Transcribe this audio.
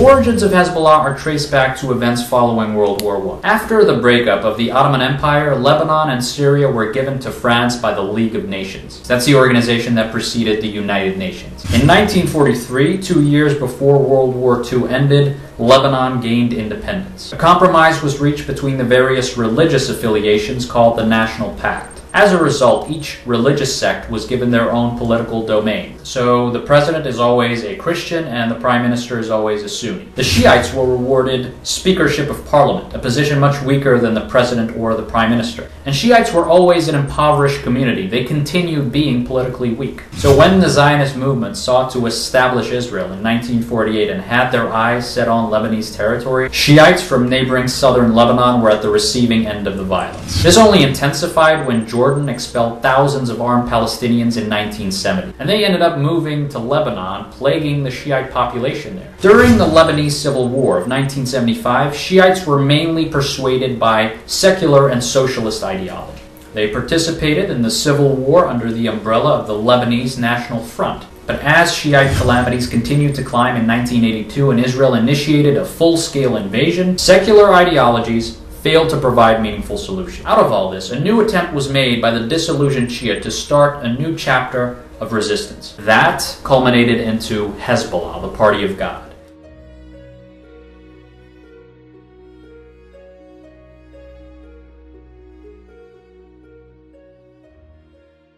Origins of Hezbollah are traced back to events following World War I. After the breakup of the Ottoman Empire, Lebanon and Syria were given to France by the League of Nations. That's the organization that preceded the United Nations. In 1943, two years before World War II ended, Lebanon gained independence. A compromise was reached between the various religious affiliations called the National Pact. As a result, each religious sect was given their own political domain. So the president is always a Christian and the prime minister is always a Sunni. The Shiites were rewarded speakership of parliament, a position much weaker than the president or the prime minister. And Shiites were always an impoverished community. They continued being politically weak. So when the Zionist movement sought to establish Israel in 1948 and had their eyes set on Lebanese territory, Shiites from neighboring southern Lebanon were at the receiving end of the violence. This only intensified when Jordan expelled thousands of armed Palestinians in 1970, and they ended up moving to Lebanon, plaguing the Shiite population there. During the Lebanese Civil War of 1975, Shiites were mainly persuaded by secular and socialist ideology. They participated in the civil war under the umbrella of the Lebanese National Front. But as Shiite calamities continued to climb in 1982 and Israel initiated a full scale invasion, secular ideologies failed to provide meaningful solutions. Out of all this, a new attempt was made by the disillusioned Shia to start a new chapter of resistance. That culminated into Hezbollah, the Party of God.